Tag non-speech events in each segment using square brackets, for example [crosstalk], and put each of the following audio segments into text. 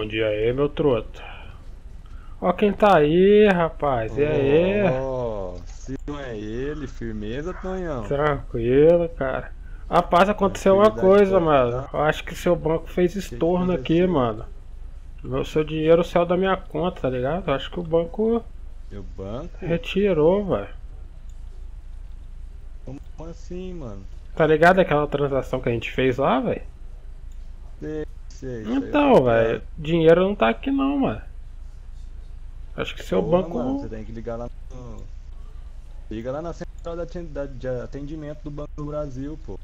Bom dia aí, meu truto. Ó quem tá aí, rapaz. E aí? Ó, se não é ele, firmeza, Tonhão. Tranquilo, cara. Rapaz, aconteceu uma coisa, mano. Eu acho que seu banco fez estorno aqui, mano. Meu seu dinheiro saiu da minha conta, tá ligado? Eu acho que o banco Meu banco? retirou, velho. Como assim, mano? Tá ligado aquela transação que a gente fez lá, velho? Sei, Então, velho, dinheiro não tá aqui não, mano. Acho que seu Porra, banco. mano, você tem que ligar lá no... Liga lá na central de atendimento do Banco do Brasil, pô.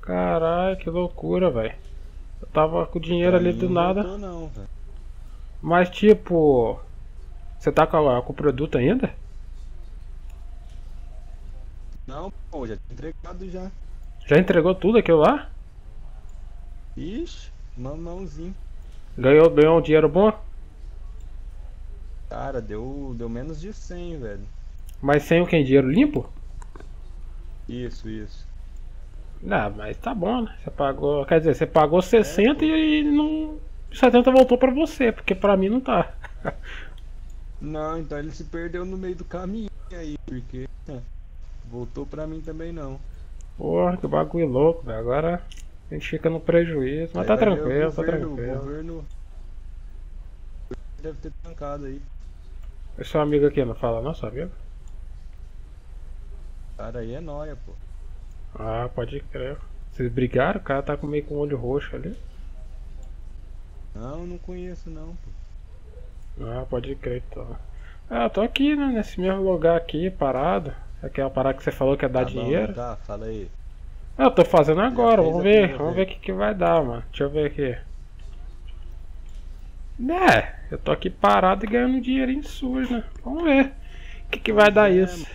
Caralho, que loucura, velho. Eu tava com o dinheiro Pra ali do não nada. voltou, não, velho. Mas tipo. Você tá com, a- com o produto ainda? Não, pô, já tinha entregado já. Já entregou tudo aquilo lá? Ixi, mamãozinho. Ganhou, ganhou um dinheiro bom? Cara, deu, deu menos de 100, velho. Mas sem o que? Dinheiro limpo? Isso, isso. Não, mas tá bom, né? Você pagou. Quer dizer, você pagou 60 pô. e não. 70 voltou pra você, porque pra mim não tá. Não, então ele se perdeu no meio do caminho aí, porque é, voltou pra mim também não. Porra, que bagulho louco, velho. Agora a gente fica no prejuízo. Mas Aí tá o tranquilo, tá governo- O tranquilo. governo deve ter trancado aí. E seu amigo aqui não fala não, seu amigo? Cara, aí é nóia, pô. Ah, pode crer. Vocês brigaram? O cara tá meio com o olho roxo ali. Não, não conheço não, pô. Ah, pode crer então. Ah, eu tô aqui, né? Nesse mesmo lugar aqui, parado. Aquela parada que você falou que ia dar Tá bom, dinheiro. Tá, fala aí. Ah, Eu tô fazendo agora, vamos ver. Vamos ver o que, que vai dar, mano. Deixa eu ver aqui. É, eu tô aqui parado e ganhando dinheirinho sujo, né? Vamos ver. O que, que vai dar É, isso?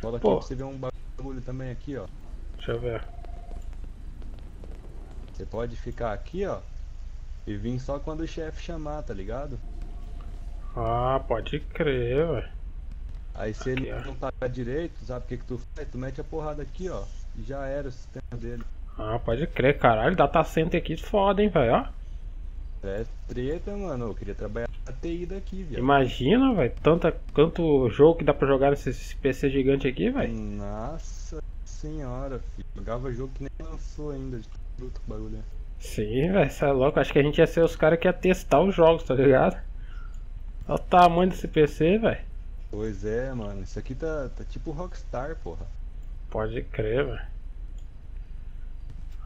Cola aqui Pô. pra você ver um bagulho também aqui, ó. Deixa eu ver. Você pode ficar aqui, ó. E vir só quando o chefe chamar, tá ligado? Ah, pode crer, velho. Aí se ele Aqui, não pagar direito, sabe o que que tu faz? Tu mete a porrada aqui, ó. E já era o sistema dele. Ah, pode crer, caralho. Data center aqui foda, hein, velho. Ó. É treta, mano. Eu queria trabalhar na TI daqui, viado. Imagina, velho. Tanto jogo que dá pra jogar nesse PC gigante aqui, velho. Nossa senhora, filho. Jogava jogo que nem lançou ainda. De fruto o bagulho. é. Sim, velho. Você é louco. Acho que a gente ia ser os caras que ia testar os jogos, tá ligado? Olha o tamanho desse PC, velho. Pois é, mano. Isso aqui tá, tá tipo Rockstar, porra. Pode crer, velho.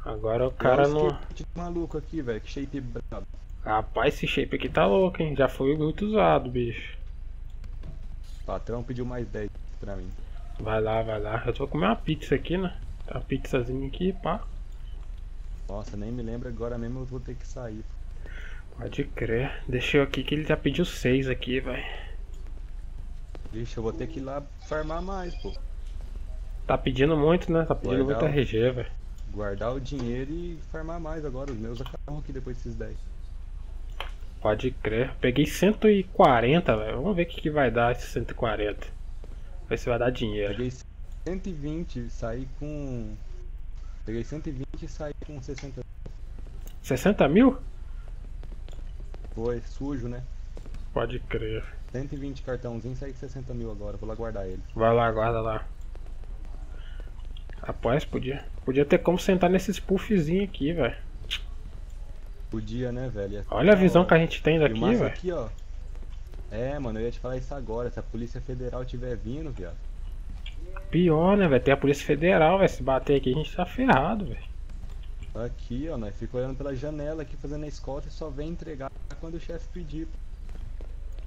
Agora o cara não. o skate maluco aqui, velho. Que shape brabo. Rapaz, esse shape aqui tá louco, hein? Já foi muito usado, bicho. O patrão pediu mais 10 pra mim. Vai lá, vai lá. Eu vou comer uma pizza aqui, né? Uma pizzazinha aqui, pá. Nossa, nem me lembro agora mesmo, eu vou ter que sair. Pode crer. Deixa eu aqui que ele já pediu seis aqui, velho. Vixe, eu vou ter que ir lá farmar mais, pô. Tá pedindo muito, né? Tá pedindo muito Legal. RG, velho. Guardar o dinheiro e farmar mais agora. Os meus acabam aqui depois desses 10. Pode crer. Peguei 140, velho. Vamos ver o que, que vai dar esse 140. Ver se vai dar dinheiro. Peguei 120 e saí com. Peguei 120 e saí com 60. 60 mil? Foi sujo, né? Pode crer. 120 cartãozinho e saí com 60 mil agora. Vou lá guardar ele. Vai lá, guarda lá. Rapaz, podia. Podia ter como sentar nesses puffzinhos aqui, velho. Podia, né, velho? Ficar Olha a visão hora. que a gente tem daqui, velho. aqui, ó. É, mano, eu ia te falar isso agora. Se a Polícia Federal tiver vindo, viado. Pior, né, velho? Tem a Polícia Federal, velho. Se bater aqui, a gente tá ferrado, velho. Aqui, ó, nós fica olhando pela janela aqui fazendo a escolta e só vem entregar quando o chefe pedir.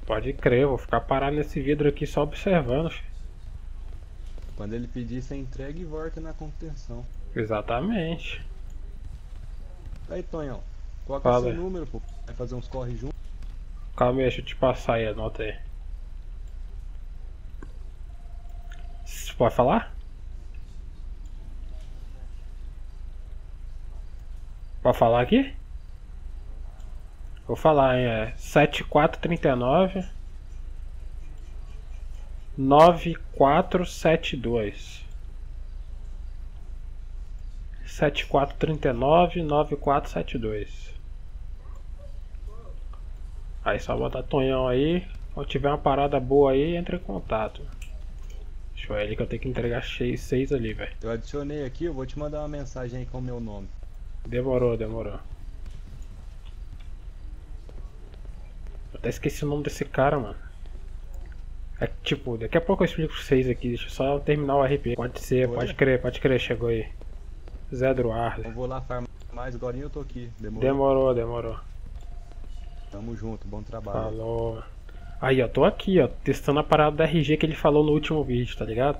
Pode crer, vou ficar parado nesse vidro aqui só observando. Quando ele pedir, você entrega e volta na contenção. Exatamente. Aí, Tonhão, coloca Fala seu número, pô. Vai fazer uns corre junto. Calma aí, deixa eu te passar aí, anota aí. Você pode falar? Pode falar aqui? Vou falar, hein? É 7439 9472 7439 9472 Aí só botar Tonhão aí. Quando tiver uma parada boa aí, entra em contato. Deixa eu ver ali que eu tenho que entregar 6 ali, velho. Eu adicionei aqui, eu vou te mandar uma mensagem aí com o meu nome. Demorou, demorou. Até esqueci o nome desse cara, mano. É tipo, daqui a pouco eu explico pra vocês aqui, deixa eu só terminar o RP. Pode ser, pode crer, pode crer, chegou aí. Zé Eduardo. Eu vou lá farmar mais, agora eu tô aqui. Demorou? Demorou, demorou. Tamo junto, bom trabalho. Falou. Aí, ó, tô aqui, ó, testando a parada da RG que ele falou no último vídeo, tá ligado?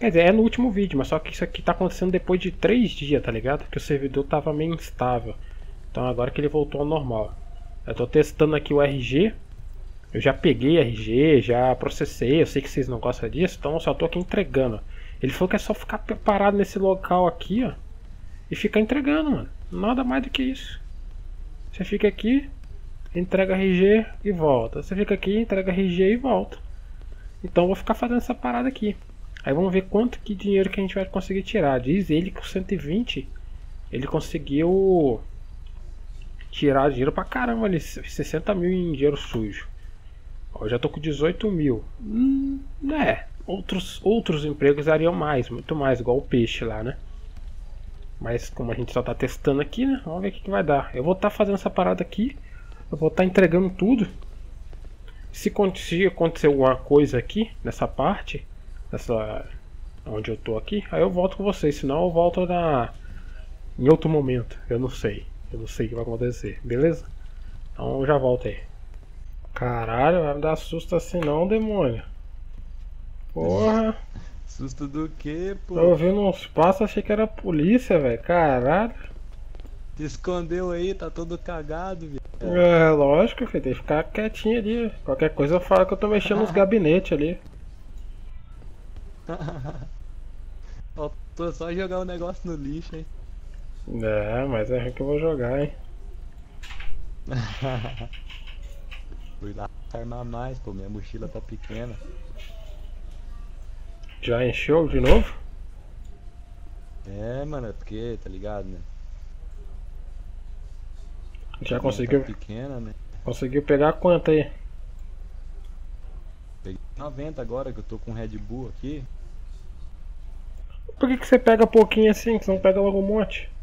Quer dizer, é no último vídeo, mas só que isso aqui tá acontecendo depois de 3 dias, tá ligado? Que o servidor tava meio instável. Então agora que ele voltou ao normal. Eu tô testando aqui o RG. Eu já peguei RG, já processei, eu sei que vocês não gostam disso, então eu só tô aqui entregando. Ele falou que é só ficar parado nesse local aqui, ó. E ficar entregando, mano. Nada mais do que isso. Você fica aqui, entrega RG e volta. Você fica aqui, entrega RG e volta. Então eu vou ficar fazendo essa parada aqui. Aí vamos ver quanto que dinheiro que a gente vai conseguir tirar. Diz ele que o 120 ele conseguiu tirar dinheiro pra caramba ali, 60 mil em dinheiro sujo. Eu já tô com 18 mil. Hum, é, outros, outros empregos dariam mais, muito mais, igual o peixe lá, né? Mas como a gente só tá testando aqui, né? Vamos ver o que, que vai dar. Eu vou estar tá fazendo essa parada aqui. Eu vou estar tá entregando tudo. Se, se acontecer alguma coisa aqui, nessa parte, nessa onde eu tô aqui, aí eu volto com vocês. Senão eu volto na em outro momento. Eu não sei. Eu não sei o que vai acontecer. Beleza? Então eu já volto aí. Caralho, vai me dar susto assim não, demônio. Porra. Susto do que, pô? Tô ouvindo uns passos, achei que era polícia, velho. Caralho. Se escondeu aí, tá todo cagado, velho. É, lógico, filho. Tem que ficar quietinho ali. Qualquer coisa eu falo que eu tô mexendo nos [laughs] gabinetes ali. [laughs] Faltou só jogar o negócio no lixo, hein? É, mas é que eu vou jogar, hein? [laughs] Fui lá armar mais, pô, minha mochila tá pequena. Já encheu de novo? É, mano, é porque, tá ligado, né? Já conseguiu? Tá pequena, né? Conseguiu pegar quanto aí? Peguei 90 agora que eu tô com Red Bull aqui. Por que, que você pega pouquinho assim, que você não pega logo um monte?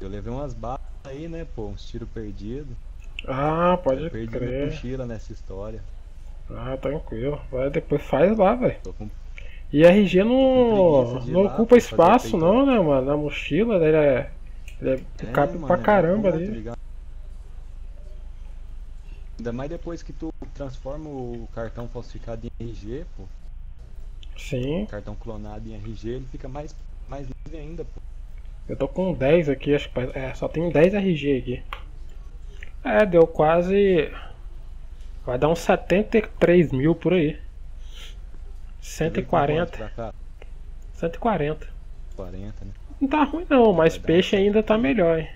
Eu levei umas balas aí, né, pô, uns tiros perdidos. Ah, pode eu perdi crer. minha mochila nessa história. Ah, tranquilo. Vai, depois faz lá, velho. Com E RG não, não ocupa espaço não, né, mano? Na mochila, ele é. Ele é, É, cabe mano, pra é caramba tá ali. ligado? Ainda mais depois que tu transforma o cartão falsificado em RG, pô. Sim. Cartão clonado em RG, ele fica mais, mais livre ainda, pô. Eu tô com 10 aqui, acho que. É, só tem 10 RG aqui. É, deu quase. Vai dar uns 73 mil por aí. Você veio com 140. quanto pra cá? 140. 40, né? Não tá ruim não, mas peixe ainda tá melhor, hein?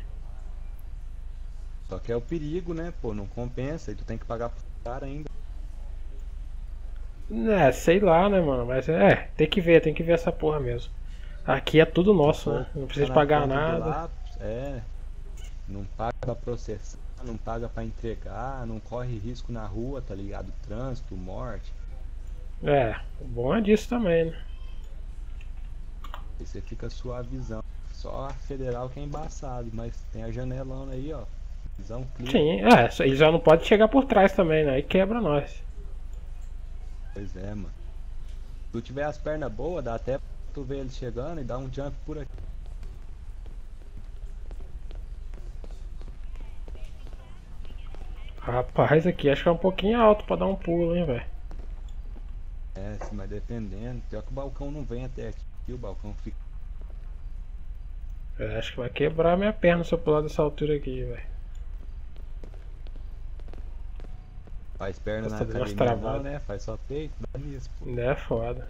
Só que é o perigo, né, pô? Não compensa e tu tem que pagar pro cara ainda. É, sei lá, né, mano? Mas é, tem que ver, tem que ver essa porra mesmo. Aqui é tudo nosso, né? Não precisa Tá na pagar nada. lá, é. Não paga pra processar, não paga pra entregar, não corre risco na rua, tá ligado? Trânsito, morte. É, o bom é disso também, né? E você fica suavizão. Só a federal que é embaçado, mas tem a janelona aí, ó. Visão clear. Sim, é, só- ele já não pode chegar por trás também, né? Aí quebra nós. Pois é, mano. Se tu tiver as pernas boas, dá até tu ver ele chegando e dar um jump por aqui. Rapaz, aqui acho que é um pouquinho alto pra dar um pulo, hein, velho. É, mas dependendo. Pior que o balcão não vem até aqui. O balcão fica. Eu acho que vai quebrar minha perna se eu pular dessa altura aqui, velho. Faz perna na Nossa, umas academia, não, né? Faz só peito, dá nisso, pô. É foda.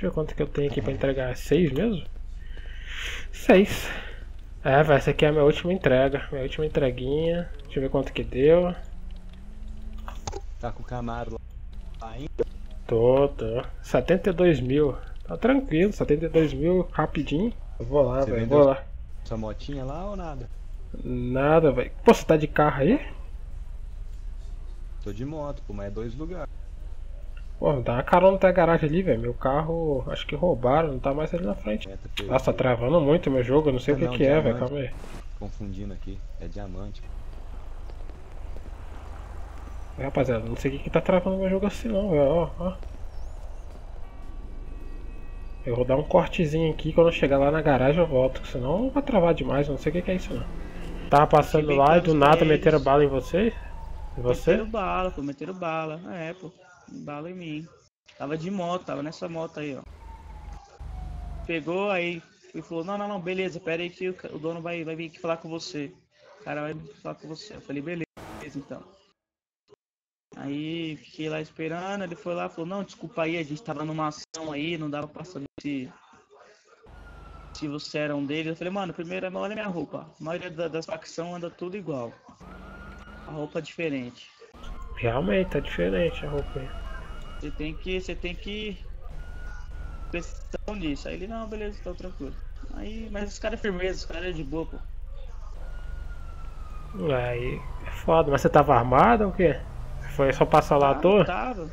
Deixa eu ver quanto que eu tenho aqui pra entregar. Seis mesmo? Seis. É, velho, essa aqui é a minha última entrega. Minha última entreguinha. Deixa eu ver quanto que deu. Tá com o Camaro lá ainda. Tô, tô. 72 mil. Tá tranquilo, 72 mil rapidinho. Eu vou lá, velho. Vou lá. Sua motinha lá ou nada? Nada, velho. Pô, você tá de carro aí? Tô de moto, pô, mas é dois lugares. Pô, dá uma carona até a garagem ali, velho. Meu carro, acho que roubaram, não tá mais ali na frente. Perdida. Nossa, tá travando muito o meu jogo, eu não sei o que Não, que é, velho. Calma aí. Confundindo aqui. É diamante. É, rapaziada, não sei o que que tá travando meu jogo assim não, velho. Ó, ó. Eu vou dar um cortezinho aqui, quando eu chegar lá na garagem eu volto, senão vai travar demais, eu não sei o que que é isso não. Tava passando lá e do nada meteram bala em vocês? Em você? Meteram bala, pô, meteram bala. É, pô. Bala em mim. Tava de moto, tava nessa moto aí, ó. Pegou aí e falou, não, não, não, beleza, pera aí que o, dono vai, vai vir aqui falar com você. O cara vai falar com você. Eu falei, beleza, então. Aí fiquei lá esperando, ele foi lá falou, não, desculpa aí, a gente tava numa ação aí, não dava pra saber se. Se você era um deles. Eu falei, mano, primeiro olha minha roupa. A maioria da- das facções anda tudo igual. A roupa é diferente. Realmente, tá diferente a roupa aí. Você tem que. Você tem que. Prestar atenção nisso. Aí ele, não, beleza, tá tranquilo. Aí, mas os caras é firmeza, os caras é de boa, pô. Aí é foda, mas você tava armado ou o quê? Foi só passar lá à Ah, toa? Tava.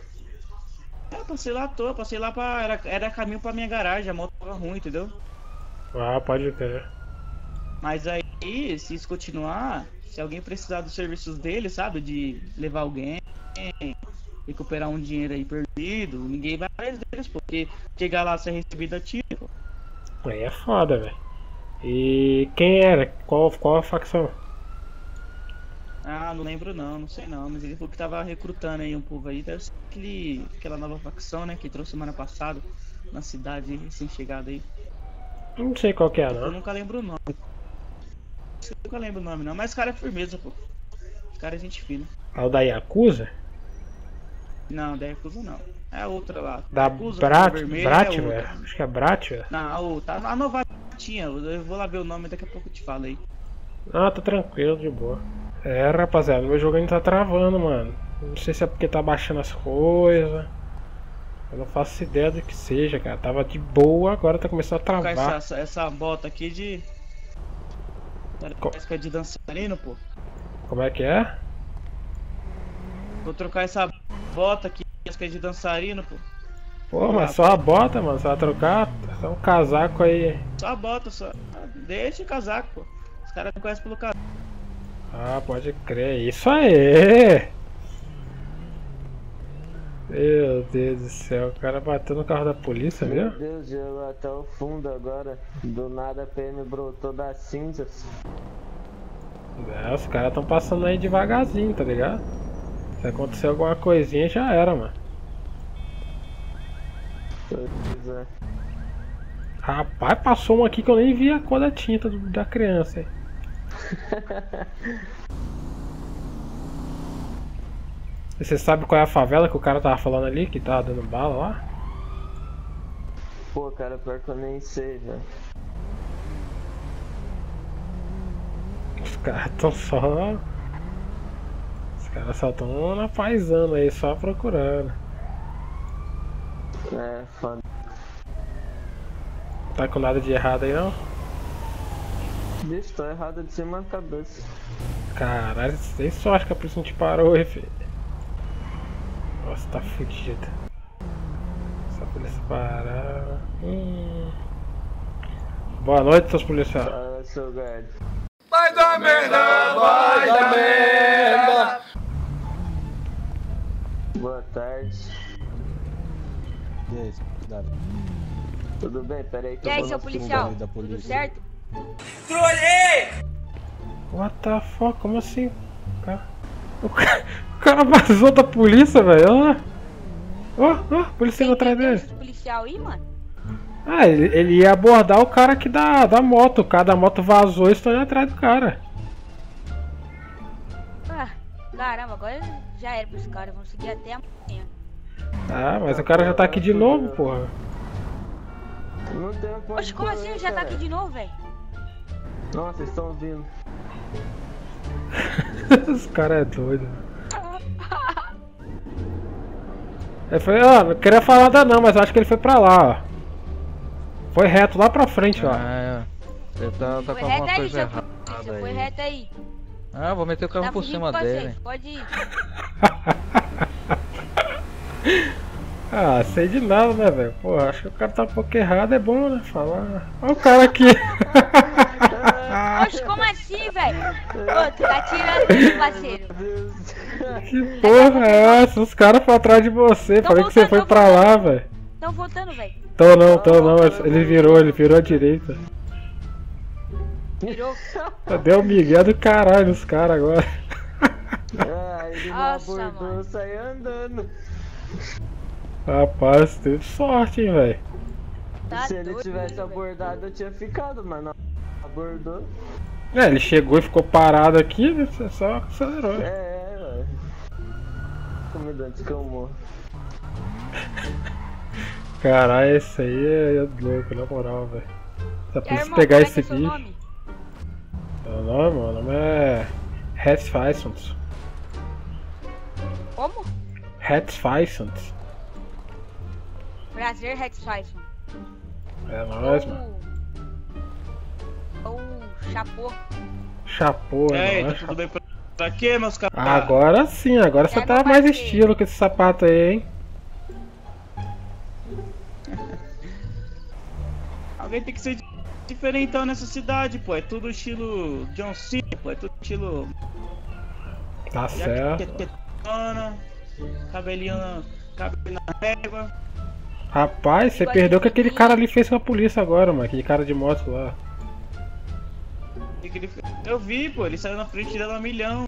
É, passei lá à toa, passei lá pra. Era, era caminho pra minha garagem, a moto tava ruim, entendeu? Ah, pode crer. Mas aí, se isso continuar, se alguém precisar dos serviços dele, sabe? De levar alguém, recuperar um dinheiro aí perdido, ninguém vai atrás deles, porque chegar lá ser recebido a tiro, pô. Aí é foda, velho. E quem era? Qual, qual a facção? Ah, não lembro não, não sei não, mas ele falou que tava recrutando aí um povo aí, deve ser aquele, aquela nova facção, né, que trouxe semana passada na cidade recém-chegada aí. Não sei qual que é, Eu nunca lembro o nome. Eu nunca lembro o nome não, mas cara é firmeza, pô. Os cara é gente fina. É o da Yakuza? Não, da Yakuza não. É a outra lá. Da Yakuza, Brat, vermelha, Brat, é velho. Acho que é Brat, velho. Não, a outra, a novatinha, eu vou lá ver o nome, daqui a pouco eu te falo aí. Ah, tá tranquilo, de boa. É, rapaziada, meu jogo ainda tá travando, mano. Não sei se é porque tá baixando as coisas. Eu não faço ideia do que seja, cara. Tava de boa, agora tá começando a travar. essa, essa, essa bota aqui de... Parece que é de dançarino, pô. Como é que é? Vou trocar essa bota aqui, que é de dançarino, pô. Pô, mas só a bota, mano. Só trocar. Só um casaco aí. Só a bota, só. Ah, Deixa o casaco, pô. Os caras não conhecem pelo casaco. Ah, pode crer. Isso aí! Meu Deus do céu, o cara bateu no carro da polícia, Meu viu? Deus, eu até o fundo agora. Do nada a PM brotou das cinzas. É, os caras tão passando aí devagarzinho, tá ligado? Se acontecer alguma coisinha, já era, mano. É. Rapaz, passou um aqui que eu nem vi a cor da tinta do- da criança. [laughs] Você sabe qual é a favela que o cara tava falando ali, que tava dando bala lá? Pô, cara, pior que eu nem sei, velho. Os caras tão só. Os caras só tão na paisana aí, só procurando. É, foda. Tá com nada de errado aí não? Bicho, tô errado de cima da cabeça. Caralho, tem sorte que a polícia não te parou, hein, filho. Nossa, tá fudido. Se a polícia parar. Hum. Boa noite, seus policiais. Fala, seu guarda. Boa tarde. E aí, cuidado. Tudo bem? Pera aí que E eu aí, seu policial? da Tudo polícia. certo? What the fuck? Como assim? Cara, o cara, o cara vazou da polícia, velho. Olha lá. Ó, ó, polícia indo atrás dele. Esse policial aí, mano? Ah, ele, ele ia abordar o cara aqui da, da moto. O cara da moto vazou e estão indo atrás do cara. Ah, caramba, agora já era pros caras, vão seguir até amanhã. Ah, mas o cara já tá aqui de novo, porra. Não tem Oxe, como assim? Já tá aqui de novo, velho? Nossa, vocês estão vindo. [laughs] Esse cara é doido. Ele foi, ó, não queria falar nada não, mas eu acho que ele foi pra lá, ó. Foi reto lá pra frente, ó. Ah, é. Ele tá, tá com alguma aí, coisa seu errada polícia, foi aí. reto aí. Ah, vou meter o carro Tá por cima dele. vocês, pode ir. [laughs] Ah, sei de nada, né, velho? Pô, acho que o cara tá um pouco errado, é bom, né? Falar. Olha o cara aqui. [laughs] Oxe, como assim, velho? Ô, tu tá tirando parceiro. Que porra é essa? Os caras foram atrás de você. Tô Falei que você voltando, foi pra lá, velho. Tão voltando, velho. Tô não, tô não. Ele virou, ele virou à direita. Virou. Deu o migué do caralho nos caras agora. Ah, ele Nossa, abordou, mano. saiu andando. Rapaz, teve sorte, hein, velho. Tá Se ele doido, tivesse abordado, eu tinha ficado, mas não. Abordou. É, ele chegou e ficou parado aqui, né? Você só acelerou. É, é, velho. Comida antes que eu morro. [laughs] Caralho, esse aí é, é louco, na moral, velho. Só preciso irmão, pegar é esse é bicho. nome? Meu nome, meu nome é. Hats Faisons. Como? Hats Faisons. Prazer, Rex Tyson. É nóis, mano. Ou chapô. Chapô, é tá nóis. tudo bem pra, pra quê, meus caras? Agora sim, agora você É, tá mais parceiro. estilo com esse sapato aí, hein? [laughs] Alguém tem que ser diferentão nessa cidade, pô. É tudo estilo John Cena, pô. É tudo estilo. Tá certo. Cabelinho, cabelo na régua. Rapaz, você perdeu o que aquele cara ali fez com a polícia agora, mano. Aquele cara de moto lá. Que que ele fez? Eu vi, pô. Ele saiu na frente dela um milhão.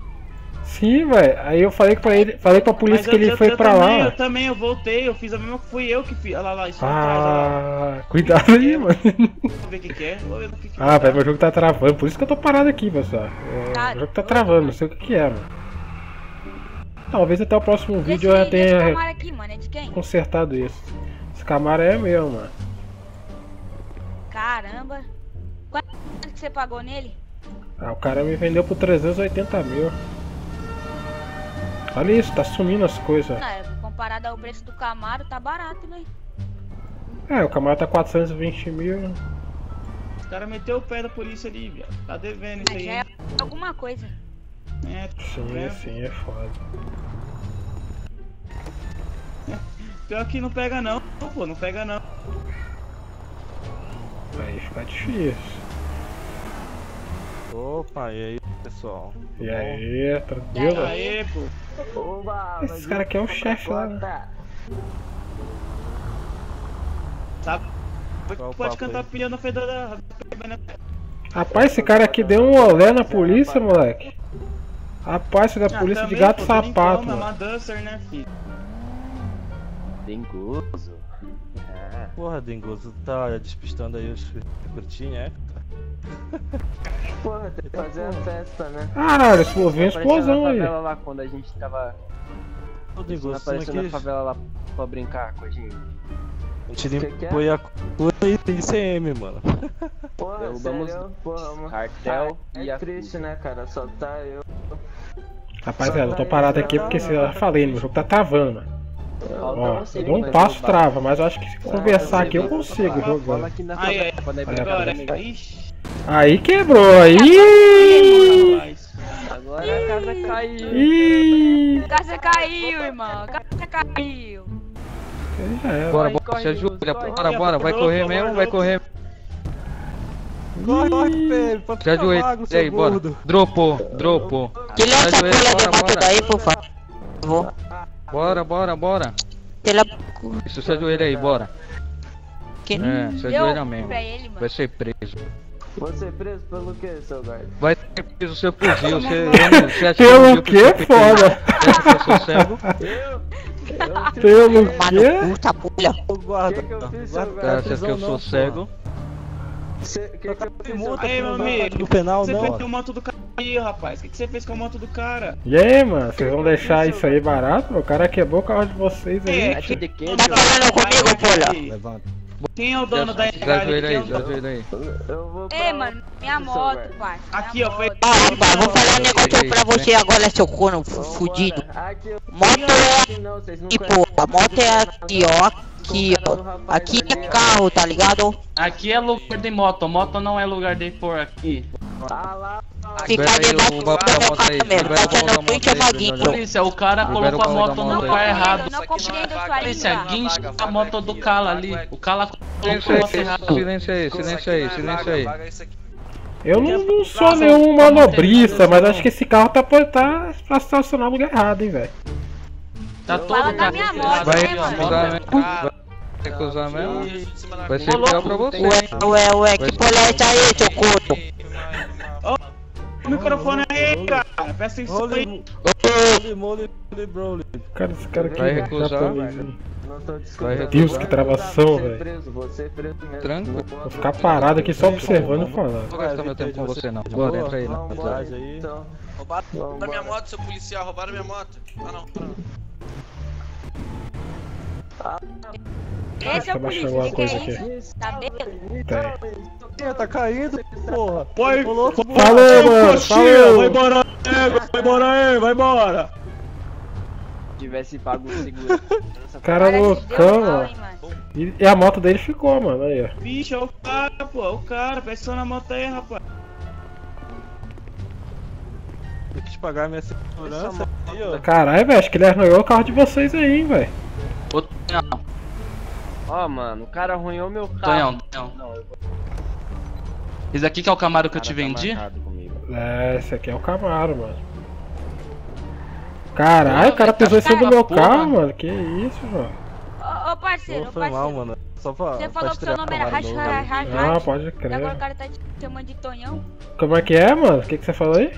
Sim, velho. Aí eu falei pra ele, falei pra polícia Mas que eu- ele eu- foi eu pra também, lá. Eu também, eu voltei. Eu fiz a mesma. Fui eu que fiz. Olha lá, lá, isso lá atrás, olha lá. Ah, cuidado aí, mano. Vou ver o que, que é. Ver que, que Ah, é. velho, meu jogo tá travando, por isso que eu tô parado aqui, pessoal. É, Tá o jogo tá travando, não sei o que que é, mano. Talvez até o próximo Esse, vídeo eu tenha aqui, mano, é de quem? consertado isso. Esse Camaro é meu, mano. Caramba. Quanto que você pagou nele? Ah, o cara me vendeu por 380 mil. Olha isso, tá sumindo as coisas. É, comparado ao preço do Camaro, tá barato, né? É, o Camaro tá 420 mil? O cara meteu o pé da polícia ali, viado. Tá devendo isso Mas aí. já é alguma coisa. É, tá Sim, vendo? sim, é foda. Pior que não pega não, pô, não pega não. Aí fica difícil. Opa, e aí, pessoal? Tudo E aí, tranquilo? Aê, pô. Oba, Esse cara aqui é o como chefe lá, né? Sabe? Qual Pode cantar aí? pilha na frente da. Rapaz, esse cara aqui deu um olé na polícia, moleque. Rapaz, é da Ah, polícia de também, gato pô, sapato, como, É uma dancer, né, filho? Dengoso. É. Porra, Dengoso, tá despistando aí os curtinhos, é? [laughs] Porra, tem que fazer a festa, né? Caralho, explodiu uma Apareceu explosão na aí. favela lá quando a gente tava. Não não apareceu na quis? favela lá pra brincar com a gente. A gente é? foi a cura e ICM, mano. [laughs] Porra, Derrubamos sério? Porra, mano. Cartel é e a. triste, né, cara? Só tá eu. Rapaziada, eu tô parado aqui porque você já falei, meu jogo tá travando. Ó, eu dou um passo trava, mas eu acho que se conversar aqui eu consigo jogar. na Aí, aí. é Aí. Aí quebrou, aí! Agora a casa caiu. A casa caiu, irmão. A casa caiu. Aí. Bora, bora, ajuda, corre. bora, bora, vai correr mesmo, vai correr. Corre, corre, Pedro, pra ficar e seu aí, bora. Dropou, dropou. Essa ajoelha, cola de bora, moto bora. daí, por favor. Bora, bora, bora. Tira Isso, se ajoelha aí, bora. que É, se ajoelha mesmo. ele. Vai ser preso. Você é preso pelo quê, seu guarda? Vai ter preso seu fuzil. Você, você acha Pelo que, eu foda? Você acha que eu sou cego? Pelo Mano, quê? puta pulha. Ô, guarda, Que que eu fiz, guarda, seu Você acha que eu sou cego? Cê, que que eu fiz, Aí, meu amigo. Penal, Você não. a moto do cara aí, rapaz. O que, que você fez com a moto do cara? E aí, mano, vocês vão deixar isso aí barato? O cara quebrou o carro de vocês aí. É, Aqui de quê, Tá falando comigo? Aí. Levanta. Quem é o dono da ajoelha Quem é aí, o se dono? ajoelha aí. Ei, mano, minha moto, parça. Aqui, ó, foi-. Ah, rapaz, vou falar um negócio pra você agora, seu corno fu- fudido. Aqui, eu- Moto é aqui não, vocês não aqui, conhecem pô. A moto é aqui, ó. Aqui, ó. Aqui é carro, tá ligado? Aqui é lugar de moto, moto não é lugar de pôr aqui. Ah lá, Ficar Libera aí debaixo o do bagulho da meu moto aí. cabelo. Libera o Fazendo bagulho da print moto aí, vaguinho. Bruno. Polícia, o cara colocou a moto no lugar errado. Não compreendo sua Polícia, guincha a moto do Cala ali. O Cala colocou Silêncio a aí, moto errada. silêncio aí, silêncio aí, silêncio aí. Eu não, não sou nenhum manobrista, mas acho que esse carro tá pra, tá pra estacionar no lugar errado, hein, velho. Tá todo Fala carro minha moto, Vai né, recusar mesmo? Vai recusar mesmo? Vai ser pior pra você. Ué, ué, ué, que polêmica aí, seu corpo? O microfone aí, cara. Presta atenção aí. Holy moly, bro. Cara, esse cara aqui Vai é recusar, velho? Não Vai. Deus, que travação, velho. Tranquilo. Não vou ficar parado aqui só observando e falando. Não vou gastar meu tempo com você não. Bora, entra aí. Não. então. Roubaram Vamos minha moto, seu policial, roubaram minha moto. Ah não, não. Esse é o Deixa eu baixar polícia, alguma o que, é coisa isso? Tá bem? Tem. Tá caindo, porra. Vai, Falou, mano, falou. Vai embora, nego. Vai embora aí, vai embora. Tivesse pago o seguro. [laughs] Cara loucão, mano. E, e a moto dele ficou, mano, aí, ó. Bicho, é o cara, pô. É o cara. Atenção na moto aí, rapaz. Tem que te pagar minha segurança aí, ó. Caralho, velho, acho que ele arranhou o carro de vocês aí, hein, velho. Ô, Ó, mano, o cara arranhou meu carro. Tonhão, Tonhão. Não, eu vou- Esse aqui que é o Camaro que eu te tá vendi? É, esse aqui é o Camaro, mano. Caralho, o cara Tá pisou em cima do meu porra. carro, mano. Que isso, mano. Ô, ô, parceiro, Não ô, foi mal, parceiro. mano. Só pra. Você falou que seu nome era novo. Rash, Rash, Ah, pode E agora o crer. cara tá te chamando de Tonhão. Como é que é, mano? O que, que você falou aí?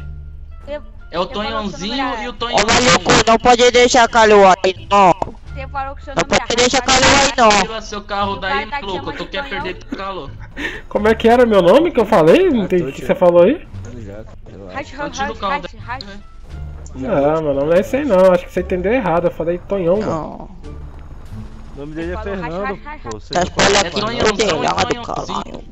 Você, É o Tonhãozinho e o Ô, Tonhãozinho. maluco, não pode deixar calor aí, não. Você falou que seu Não nome deixar Rash, calor aí, não. Tira seu carro daí, tá louco. Tu quer Tonhão? perder teu calor. Como é que era meu nome que eu falei? Não entendi o que você falou aí? Tá ligado? Relaxa. Rash, Então Rash, tira o carro Rash, Rash. Não, mano, não é isso aí não. Acho que você entendeu errado. Eu falei Tonhão, mano. Não. O nome dele é Fernando, pô. Você Tá não tudo errado, Tonhãozinho. caralho.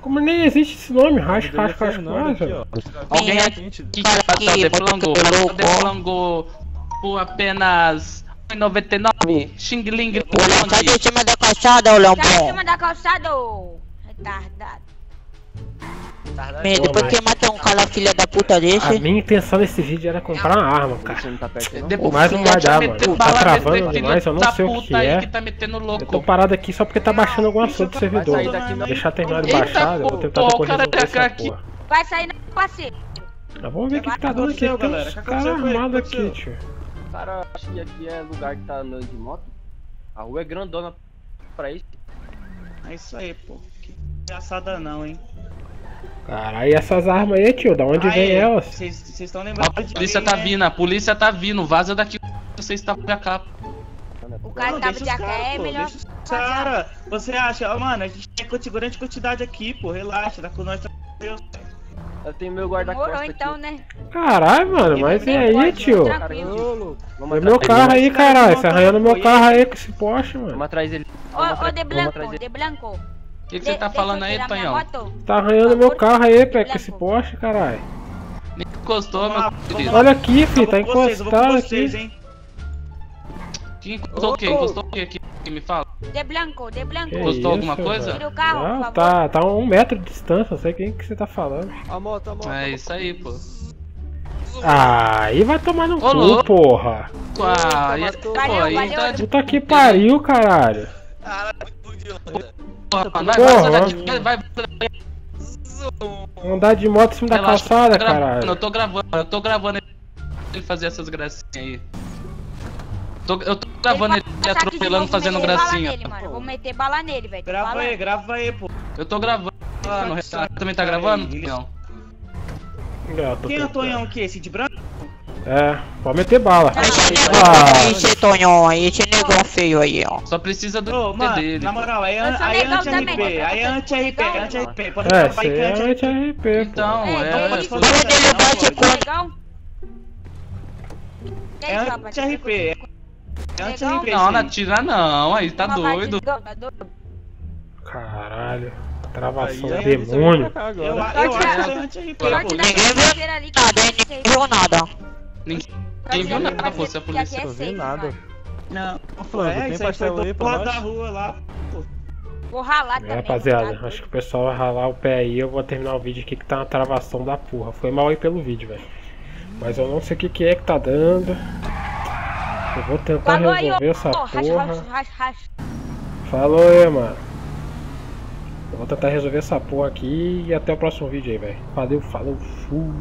Como nem existe esse nome? Nome é rash. aqui, ó. Alguém é aqui que tá que deflangou. Tá deflangou por apenas 1,99. Xing Ling. Olha, sai de cima da calçada, ô Tá em cima da calçada, ô retardado. Me, depois que mata um cara filha da puta A desse. minha intenção nesse vídeo era comprar uma arma, cara. Tá? Depois Mas não vai dar, mano. Tá bala travando demais, eu não sei o que é. tá Eu tô parado aqui só porque tá baixando alguma coisa do servidor. Deixar terminar de baixar, eu vou tentar depois resolver tá essa porra. Vai sair na parceiro. Vamos ver o que, que tá dando aqui. Tem galera? uns caras armados aqui, tio. Cara, acho que aqui é lugar que tá andando de moto. A rua é grandona pra isso. É isso aí, pô. Que engraçada não, hein? Caralho, e essas armas aí, tio? Da onde vem elas? Vocês estão A lembrando de polícia mim, tá né? vindo, a polícia tá vindo. Vaza daqui. Você está pra cá. O cara Não, que tava de AK é melhor. Cara, você acha, ó, mano, a gente tem quanti- grande quantidade aqui, pô, relaxa, tá com nós, tá com Deus. Eu tenho meu guarda-costas então, aqui. né? Caralho, mano, mas e aí, tio? Tranquilo. Vamos É meu carro aí, caralho. Você arranhando meu carro aí com esse Porsche, mano. Vamos atrás dele. Ô, ô, de dele. de Blanco. O que, que você tá falando aí, Tonhão? Tá arranhando meu carro aí, pé, com esse Porsche, caralho. Nem encostou, meu vamos querido. Olha aqui, filho, tá vou com encostado vocês, aqui. hein? Que encostou o quê? Encostou o quê aqui? Que me fala? De Blanco, de Blanco. Encostou alguma coisa? Tira o carro, por Não, favor. tá, tá a um metro de distância, não sei quem que você tá falando. A moto, a moto. É isso aí, pô. Ah, aí vai tomar no Ô, cu, louco. porra. Ah, e, pô, Valeu, aí valeu. tá de Puta que pariu, caralho. porra, mano. Vai, Porra. vai, vai, vai, vai. Andar de moto em cima da Relaxa, calçada, eu tô gravando, caralho. Eu tô gravando, eu tô gravando ele fazer essas gracinhas aí. Tô- eu tô gravando ele de atropelando, fazendo meter bala gracinha. Nele, mano. Vou meter bala nele, velho. Grava aí, grava aí, pô. Eu tô gravando lá no Renato. Também tá gravando? Não. É, tô Quem é o. Tonhão aqui? Esse de branco? É, pode meter bala. Esse Ah. esse Tonhão aí, esse negão feio aí, ó. Só precisa do Ô, mano, dele. na moral, aí é sou aí é anti-RP, é anti-RP, anti-RP. Pode É, gravar esse aí que é é anti-RP. anti-RP. Então, É, é. então. Vamos bate com Legal? É anti-RP. É anti-RP. Não, não atira não, aí tá doido. Doido? Caralho. Travação, Aí, aí, demônio. Eu, eu. Pode acho é anti-RP, pô. Ninguém viu Nada, é. Ninguém viu nada. Ninguém viu nada, pô, se a polícia. é Não vi safe, nada. Não, Ô, Flango, é, tem pastel aí do pra nós? da rua lá. Pô, Vou ralar É, também. rapaziada, tá? acho que o pessoal vai ralar o pé aí. Eu vou terminar o vídeo aqui que tá uma travação da porra. Foi mal aí pelo vídeo, velho. Mas eu não sei o que, que é que tá dando. Eu vou tentar Falou aí, resolver essa ó, racha, porra. racha, racha, racha. Falou aí, mano. Eu vou tentar resolver essa porra aqui e até o próximo vídeo aí, velho. Valeu, falou, fui.